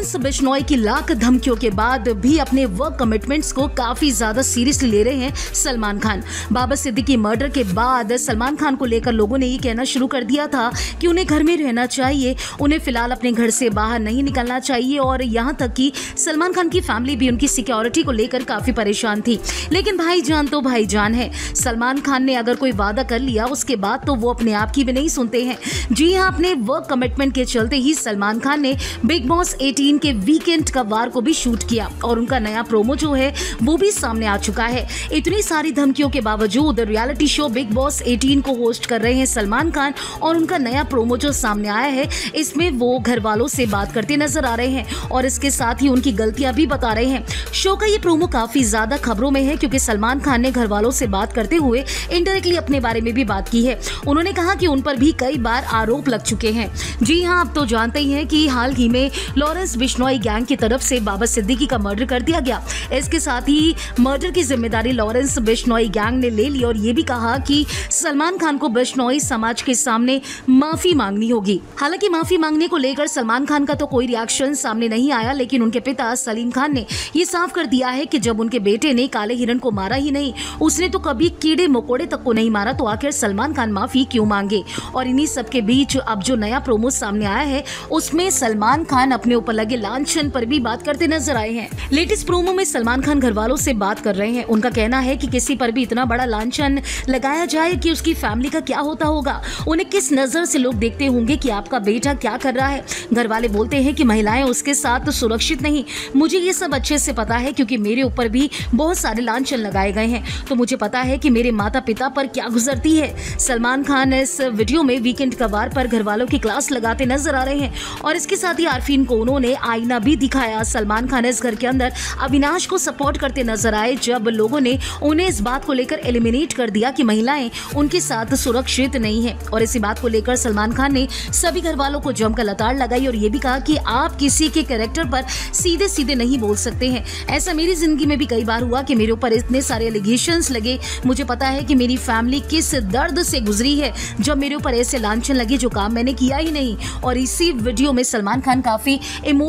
Lawrence Bishnoi की लाख धमकियों के बाद भी अपने वर्क कमिटमेंट्स को काफ़ी ज़्यादा सीरियसली ले रहे हैं सलमान खान। बाबा सिद्दीकी मर्डर के बाद सलमान खान को लेकर लोगों ने ये कहना शुरू कर दिया था कि उन्हें घर में रहना चाहिए, उन्हें फ़िलहाल अपने घर से बाहर नहीं निकलना चाहिए और यहाँ तक कि सलमान खान की फैमिली भी उनकी सिक्योरिटी को लेकर काफ़ी परेशान थी। लेकिन भाईजान तो भाईजान है। सलमान खान ने अगर कोई वादा कर लिया, उसके बाद तो वो अपने आप की भी नहीं सुनते हैं। जी हाँ अपने वर्क कमिटमेंट के चलते ही सलमान खान ने बिग बॉस 18 के वीकेंड का वार को भी शूट किया और उनका नया प्रोमो जो है, वो भी सामने आ चुका है। इतनी सारी धमकियों के बावजूद रियलिटी शो बिग बॉस 18 को होस्ट कर रहे हैं सलमान खान और उनका नया प्रोमो जो सामने आया है, इसमें वो घर वालों से बात करते नज़र आ रहे हैं और इसके साथ ही उनकी गलतियाँ भी बता रहे हैं। शो का ये प्रोमो काफ़ी ज़्यादा खबरों में है क्योंकि सलमान खान ने घर वालों से बात करते हुए इनडायरेक्टली अपने बारे में भी बात की है। उन्होंने कहा कि उन पर भी कई बार आरोप लग चुके हैं। जी हाँ आप तो जानते ही हैं कि हाल ही में लॉरेंस बिश्नोई गैंग की तरफ़ से बाबा सिद्दीकी का मर्डर कर दिया गया। इसके साथ ही मर्डर की ज़िम्मेदारी लॉरेंस बिश्नोई गैंग ने ले ली और ये भी कहा कि सलमान खान को बिश्नोई समाज के सामने माफ़ी मांगनी होगी। हालाँकि माफ़ी मांगने को लेकर सलमान खान का तो कोई रिएक्शन सामने नहीं आया, लेकिन उनके पिता सलीम खान ने ये साफ़ कर दिया है कि जब उनके बेटे ने काले हिरण को मारा ही नहीं, उसने तो कभी कीड़े मकोड़े तक को नहीं मारा तो आखिर सलमान खान माफ़ी क्यों मांगे? और इन्हीं सबके बीच अब जो नया प्रोमो सामने आया है, उसमें सलमान खान अपने ऊपर लगे लांछन पर भी बात करते नज़र आए हैं। लेटेस्ट प्रोमो में सलमान खान घर वालों से बात कर रहे हैं। उनका कहना है कि किसी पर भी इतना बड़ा लांछन लगाया जाए कि उसकी फैमिली का क्या होता होगा। उन्हें किस नज़र से लोग देखते होंगे कि आपका बेटा क्या कर रहा है? घर वाले बोलते हैं कि महिलाएँ उसके साथ सुरक्षित नहीं। मुझे ये सब अच्छे से पता है क्योंकि मेरे ऊपर भी बहुत सारे लांछन लगाए गए हैं। तो मुझे पता है कि मेरे माता पिता पर क्या गुजरती है। सलमान खान इस वीडियो में वीकेंड कबार पर घर वालों की क्लास लगाते नज़र आ रहे हैं। और इसके साथ ही आरफीन को उन्होंने आईना भी दिखाया। सलमान खान इस घर के अंदर अविनाश को सपोर्ट करते नज़र आए, जब लोगों ने उन्हें इस बात को लेकर एलिमिनेट कर दिया कि महिलाएँ उनके साथ सुरक्षित नहीं है। और इसी बात को लेकर सलमान खान ने सभी घर वालों को जमकर लताड़ लगाई और ये भी कहा कि आप किसी के कैरेक्टर पर सीधे सीधे नहीं बोल सकते हैं। ऐसा मेरी ज़िंदगी में भी कई बार हुआ कि मेरे ऊपर इतने सारे एलिगेशन लगे। मुझे पता है कि मेरी फैमिली किस दर्द से गुजरी है। जब मेरे ऊपर ऐसे लांछन लगे जो काम मैंने किया ही नहीं। और इसी वीडियो में सलमान खान काफ़ी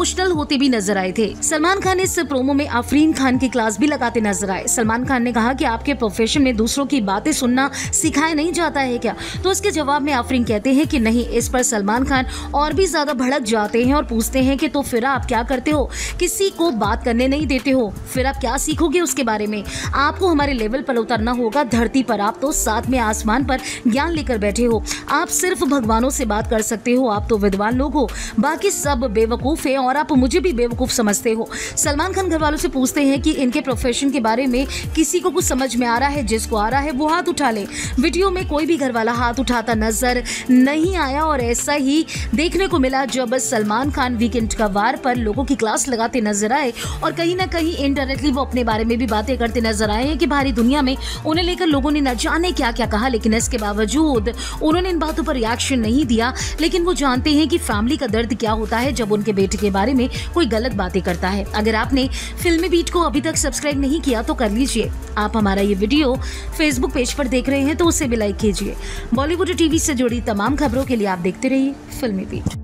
इमोशनल होते भी नज़र आए थे। सलमान खान इस प्रोमो में आफरीन खान की क्लास भी लगाते नज़र आए। सलमान खान ने कहा कि आपके प्रोफेशन में दूसरों की बातें सुनना सिखाया नहीं जाता है क्या? तो इसके जवाब में आफरीन कहते हैं कि नहीं, इस पर सलमान खान और भी ज़्यादा भड़क जाते हैं और पूछते हैं कि तो फिर आप क्या करते हो? किसी को बात करने नहीं देते हो। फिर आप क्या सीखोगे उसके बारे में? आपको हमारे लेवल पर उतरना होगा। धरती पर आप तो साथ में आसमान पर ज्ञान लेकर बैठे हो। आप सिर्फ़ भगवानों से बात कर सकते हो। आप तो विद्वान लोग हो। बाकी सब बेवकूफ़ है और आप मुझे भी बेवकूफ़ समझते हो। सलमान खान घर वालों से पूछते हैं कि इनके प्रोफेशन के बारे में किसी को कुछ समझ में आ रहा है, जिसको आ रहा है, वो हाथ उठा ले। वीडियो में कोई भी घर वाला हाथ उठाता नज़र नहीं आया और ऐसा ही देखने को मिला जब सलमान खान वीकेंड का वार पर लोगों की क्लास लगाते नज़र आए और कहीं ना कहीं इनडायरेक्टली वो अपने बारे में भी बातें करते नज़र आए हैं कि भारी दुनिया में उन्हें लेकर लोगों ने न जाने क्या क्या कहा, लेकिन इसके बावजूद उन्होंने इन बातों पर रिएक्शन नहीं दिया। लेकिन वो जानते हैं कि फैमिली का दर्द क्या होता है जब उनके बेटे बारे में कोई गलत बातें करता है। अगर आपने फिल्मी बीट को अभी तक सब्सक्राइब नहीं किया तो कर लीजिए। आप हमारा ये वीडियो फेसबुक पेज पर देख रहे हैं तो उसे भी लाइक कीजिए। बॉलीवुड टीवी से जुड़ी तमाम खबरों के लिए आप देखते रहिए फिल्मी बीट।